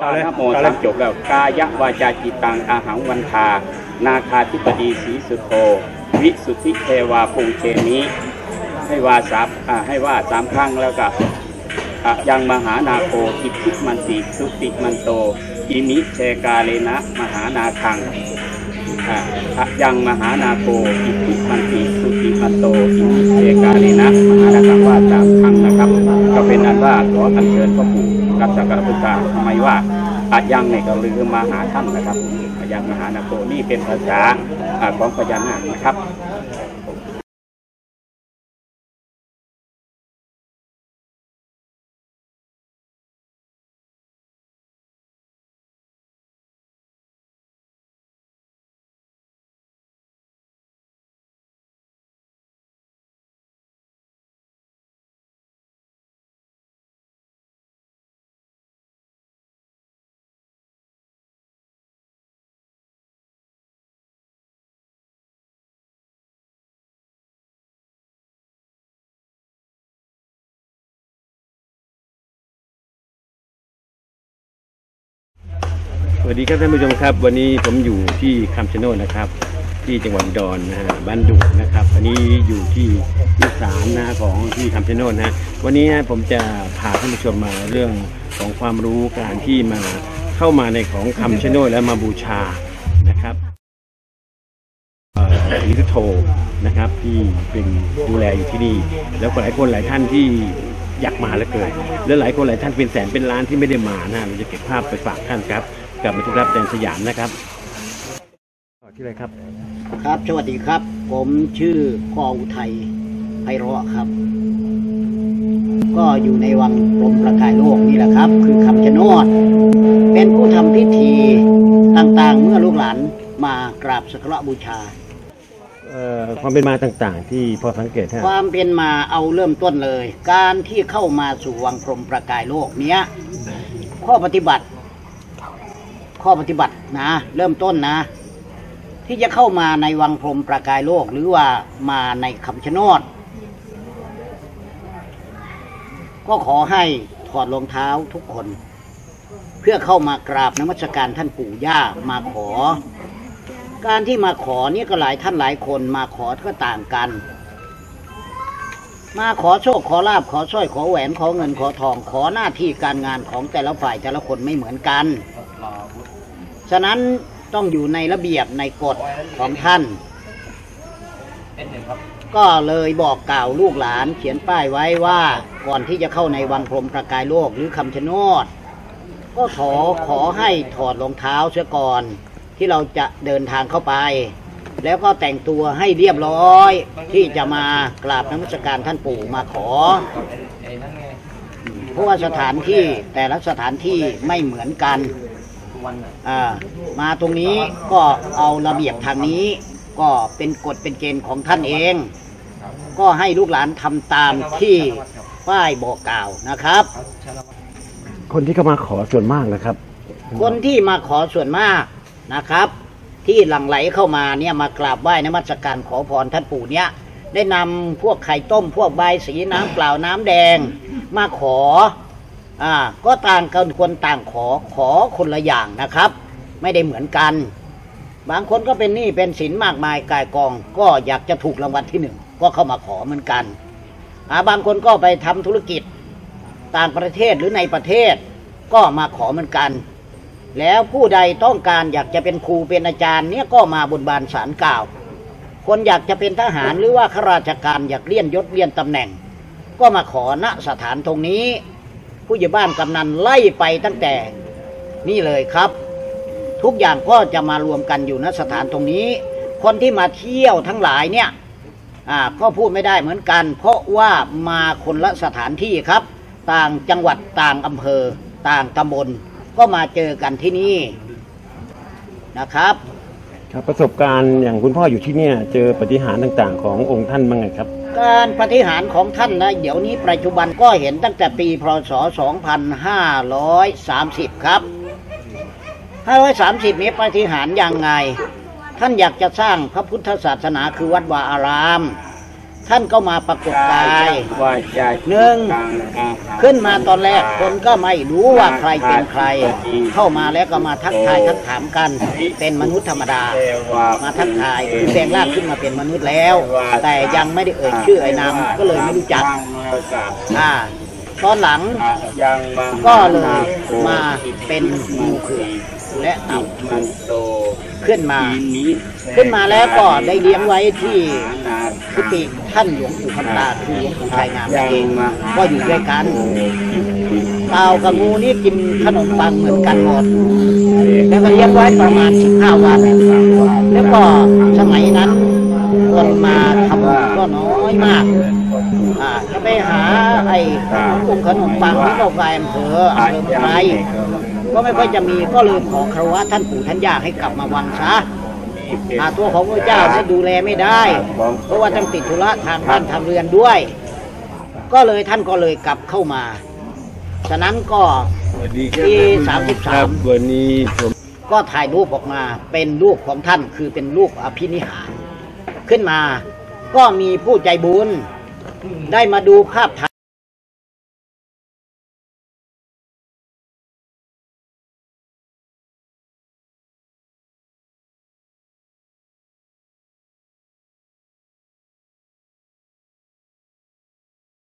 ว่านะโมสามจบแล้วกายวาจาจิตตังอาหังวันทา นาคาธิปดีสีสุโธวิสุทธิเทวาปูเชมิให้ว่าสามอ่าให้ว่าสามครั้งแล้วก็อะยังมหานาโคอิทธิมันติสุติมันโตอิมิเชกาเลนะมหานาคังอะอะยังมหานาโคอิทธิมันติสุติมันโตอิมิเชกาเลนะมหานาคังว่าสามครั้งนะครับ ก็เป็นอันว่าขออัญเชิญพระปู่ กับสักการะพุทธาทำไมว่าอายังเนี่ยก็ลือมาหาท่านนะครับอายังมหานาโกนี่เป็นภาษาอ่าของพญานาคนะครับ วัสดีครับท่านผู้ชมครับ วันนี้ผมอยู่ที่คำชะโนดนะครับ ที่จังหวัดอุดอนนะฮะบ้านดุนะครับวันนี้อยู่ที่ยุสามนะของที่คำชะโนดนะฮะวันนี้นะผมจะพาท่านผู้ชมมาเรื่องของความรู้การที่มาเข้ามาในของคำชะโนดแล้วมาบูชานะครับลิทโทนะครับที่เป็นดูแลอยู่ที่นี่ แล้วหลายคนหลายท่านที่อยากมาเหลือเกินและหลายคนหลายท่านเป็นแสนเป็นล้านที่ไม่ได้มานะเราจะเก็บภาพไปฝากท่านครับ กับมาทุกรับแดนสยามนะครับต่อที่อะไรครับ ครับสวัสดีครับ ผมชื่อพ่ออุทัยไพเราะครับ ก็อยู่ในวังกรมประกายโลกนี่แหละครับ คือคำชะโนดเป็นผู้ทำพิธีต่างๆ เมื่อลูกหลานมากราบสักการะบูชาเอ่อความเป็นมาต่างๆ ที่พอสังเกตฮะความเป็นมาเอาเริ่มต้นเลย การที่เข้ามาสู่วังพรหมประกายโลกเนี้ยข้อปฏิบัติ ข้อปฏิบัตินะ เริ่มต้นนะ ที่จะเข้ามาในวังพรมประกายโลกหรือว่ามาในคำชะโนดก็ขอให้ถอดรองเท้าทุกคน เพื่อเข้ามากราบนมัสการท่านปู่ย่ามาขอ การที่มาขอเนี่ก็หลายท่านหลายคนมาขอก็ต่างกัน มาขอโชคขอลาบขอสร้อยขอแหวนขอเงินขอทองขอหน้าที่การงานของแต่ละฝ่ายแต่ละคนไม่เหมือนกัน ฉะนั้นต้องอยู่ในระเบียบในกฎของท่าน ก็เลยบอกกล่าวลูกหลานเขียนป้ายไว้ว่าก่อนที่จะเข้าในวังพรมประกายโลกหรือคำชะโนด ก็ขอขอให้ถอดรองเท้าเสียก่อนที่เราจะเดินทางเข้าไป แล้วก็แต่งตัวให้เรียบร้อยที่จะมากราบนมัสการท่านปู่มาขอเพราะว่าสถานที่แต่ละสถานที่ไม่เหมือนกัน อ่ามาตรงนี้ก็เอาระเบียบทางนี้ ก็เป็นกฎเป็นเกณฑ์ของท่านเอง ก็ให้ลูกหลานทำตามที่ป้ายบอกกล่าวนะครับ คนที่เข้ามาขอส่วนมากนะครับ คนที่มาขอส่วนมากนะครับ ที่หลั่งไหลเข้ามาเนี่ยมากราบไหว้นมัสการขอพรท่านปู่เนี่ยได้นำพวกไข่ต้มพวกใบายสีน้ำเปล่าน้ำแดง มาขอ อ่าก็ต่างกันคนต่างขอขอคนละอย่างนะครับ ไม่ได้เหมือนกัน บางคนก็เป็นหนี้เป็นสินมากมายกายกอง ก็อยากจะถูกรางวัลที่หนึ่งก็เข้ามาขอเหมือนกันอ่าบางคนก็ไปทำธุรกิจต่างประเทศหรือในประเทศก็มาขอเหมือนกัน แล้วผู้ใดต้องการอยากจะเป็นครูเป็นอาจารย์เนี่ยก็มาบนบานสารกล่าว คนอยากจะเป็นทหารหรือว่าข้าราชการอยากเลี่ยนยศเลี่ยนตำแหน่ง ก็มาขอณสถานตรงนี้ ผู้ใหญ่บ้านกำนันไล่ไปตั้งแต่นี่เลยครับ ทุกอย่างก็จะมารวมกันอยู่ณสถานตรงนี้ คนที่มาเที่ยวทั้งหลายเนี่ยอ่าก็พูดไม่ได้เหมือนกัน เพราะว่ามาคนละสถานที่ครับ ต่างจังหวัดต่างอำเภอ ต่างตำบลก็มาเจอกันที่นี่นะครับ ครับประสบการณ์อย่างคุณพ่ออยู่ที่เนี่ย เจอปฏิหารต่างๆ ขององค์ท่านบ้างไงครับ การปฏิหารของท่านนะเดี๋ยวนี้ปัจจุบันก็เห็นตั้งแต่ปีพศ 2530 ครับ 530 นี้ปฏิหารย์ยังไง ท่านอยากจะสร้างพระพุทธศาสนาคือวัดวาอาราม ท่านก็มาปรากฏกายวาจาหนึ่งตังอาหารขึ้นมาตอนแรกคนก็ไม่รู้ว่าใครเป็นใคร เข้ามาแล้วก็มาทักทายทักถามกัน เป็นมนุษย์ธรรมดาเทวามาทักทายคือแปลงร่างขึ้นมาเป็นมนุษย์แล้ว แต่ยังไม่ได้เอ่ยชื่อไอ้นามก็เลยไม่รู้จักอ่าตอนหลังยังมาก็เลยมาเป็นงูเผือกและเต่ามันโตขึ้นมาปีนี้ขึ้นมาแล้วก็ได้เลี้ยงไว้ที่ กุฏิท่านหลวงปู่คำตาคือหลวงปู่ชายงามนั่นเองก็อยู่ด้วยกันเต่ากับงูนี่กินขนมปังเหมือนกันหมดแล้วก็เลี้ยงไว้ประมาณ15วัน แล้วก็สมัยนั้นคนมาทำบุญก็น้อยมากอ่าจะไปหาไอ้กลุ่มขนมปังที่เราไปอำเภออำเภอไทยก็ไม่ค่อยจะมีก็เลยขอคารวะท่านปู่ท่านย่าให้กลับมาวังซะ อ่าตัวของพระเจ้าได้ดูแลไม่ได้ เพราะว่าต้องติดธุระทางบ้านทำเรือนด้วย ก็เลยท่านก็เลยกลับเข้ามา ฉะนั้นก็สวัสดีครับปี33ครับวันนี้ผมก็ถ่ายรูปออกมาเป็นรูปของท่านคือเป็นรูปอภินิหาร ขึ้นมาก็มีผู้ใจบุญได้มาดูภาพถ่าย